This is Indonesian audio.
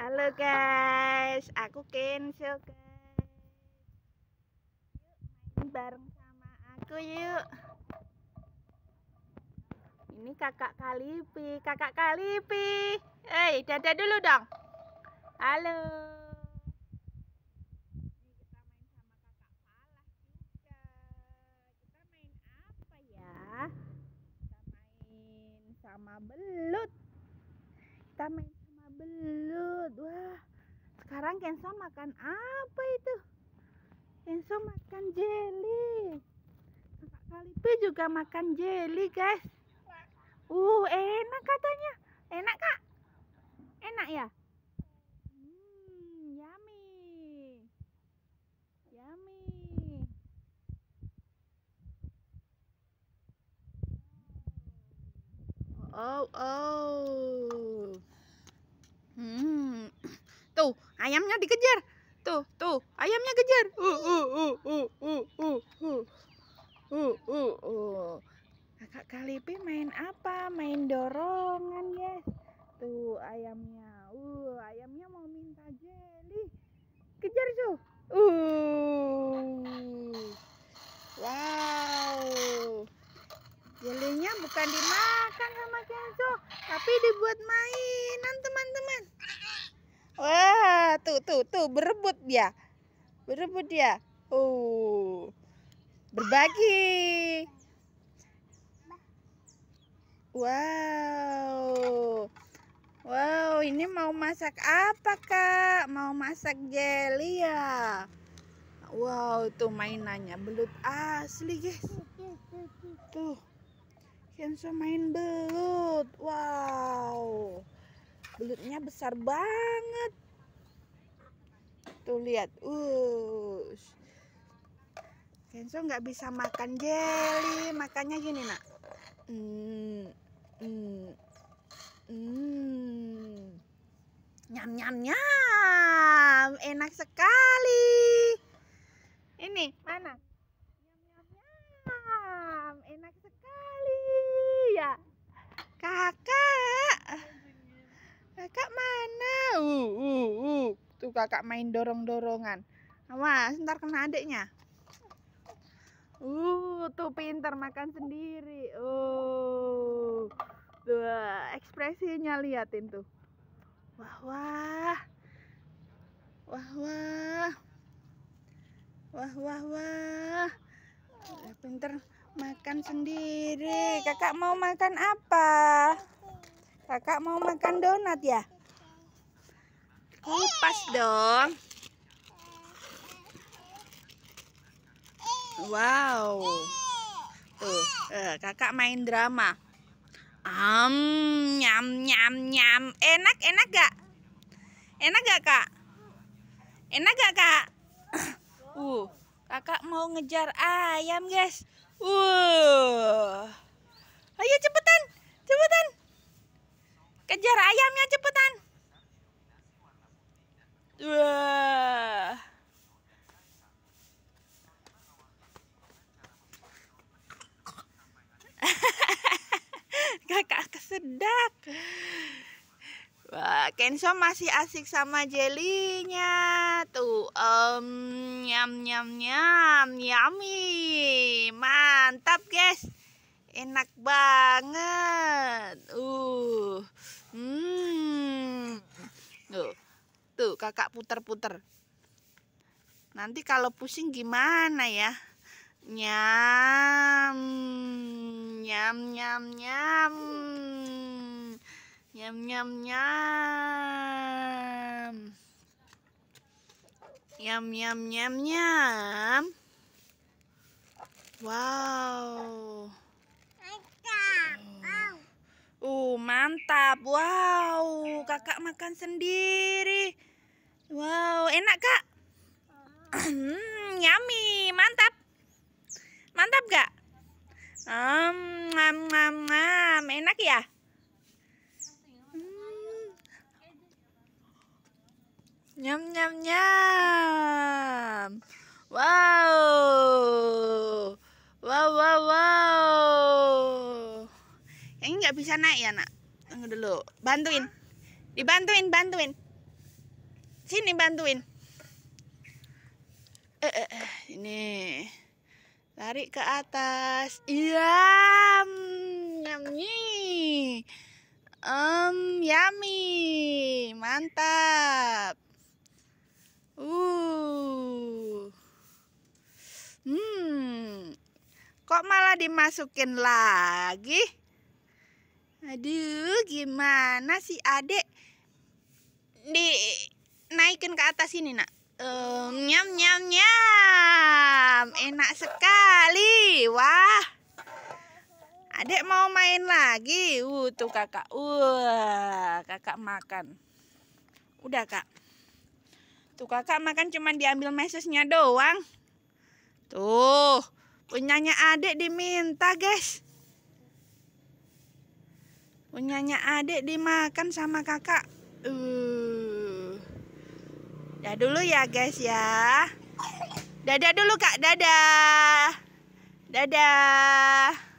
Halo guys, aku Kenzo guys. Yuk main bareng sama aku yuk. Ini kakak Kalipi, kakak Kalipi. Hei, dadah dulu dong. Halo. Sama belut. Kita main sama belut. Wah, sekarang Kenzo makan apa itu? Kenzo makan jelly. Kakak Kalipi juga makan jelly, guys. Uh, enak katanya. Enak, Kak? Enak ya? Hmm, yummy. Yummy. Oh, oh. Hmm. Tuh, ayamnya dikejar. Tuh, tuh, ayamnya kejar. Uh, uh, uh, uh, uh, uh, uh. Uh, uh, uh. Kakak Kalipi main apa? Main dorongan, guys. Tuh, ayamnya. Uh, ayamnya mau minta jelly. Kejar, tuh. Uh. Wow. Jelinya bukan dimakan sama Kenzo, tapi dibuat mainan teman-teman. Wah, tuh tuh tuh berebut dia. Berebut dia. Oh. Berbagi. Wow. Wow, ini mau masak apa, Kak? Mau masak jelly ya? Wow, tuh mainannya belut asli, guys. Tuh. Kenzo main belut. Wow. Belutnya besar banget. Tuh lihat. Uh. Kenzo nggak bisa makan jelly. Makannya gini, Nak. Hmm. Hmm. Hmm. Nyam nyam nyam. Enak sekali. Ini mana? Nyam nyam nyam. Enak sekali ya. Kakak. Mana? Uh, uh, uh. Tuh kakak main dorong-dorongan. Awas, ntar kena adiknya. Uh, tuh pintar makan sendiri. Uh. Tuh, ekspresinya liatin tuh. Wah, wah. Wah, wah. Wah, wah, wah. Pinter makan sendiri. Kakak mau makan apa? Kakak mau makan donat ya? Kupas dong. Wow. Tuh, eh, kakak main drama. Am, nyam, nyam, nyam. Enak, enak gak? Enak gak, Kak? Enak gak, Kak? Uh, kakak mau ngejar ayam, guys. Uh. Ayo cepetan, cepetan. Kejar ayamnya cepetan. Wah. Kakak kesedak. Wah, Kenzo masih asik sama jelinya. Tuh, um, nyam nyam nyam, yummy. Mantap, guys. Enak banget. Uh. Hmm. Tuh. Tuh, Kakak puter-puter. Nanti kalau pusing gimana ya? Nyam. Nyam nyam nyam. Nyam nyam nyam. Nyam nyam nyam nyam. Wow. Uh, mantap. Wow, kakak makan sendiri. Wow, enak kak? Hmm, mantap. Mantap gak? Um, ngam, ngam, ngam. Enak ya? Hmm. Nyam, nyam, nyam. Wow. Wow, wow, wow. Yang ini nggak bisa naik ya, nak? Tunggu dulu. Bantuin. Dibantuin, bantuin. Sini bantuin. Eh, eh, eh, ini. Tarik ke atas. Iya. Yummy. Um, yummy. Mantap. Uh. Hmm. Kok malah dimasukin lagi? Aduh, gimana sih adek? Di naikin ke atas ini, Nak. Um, nyam nyam nyam. Enak sekali. Wah. Adek mau main lagi. Uh, tuh Kakak. Uh, Kakak makan. Udah, Kak. Tuh Kakak makan cuma diambil mesesnya doang. Tuh, punyanya adek diminta, guys. Punyanya adek dimakan sama kakak. Uh. Dah dulu ya guys ya. Dadah dulu kak, dadah. Dadah.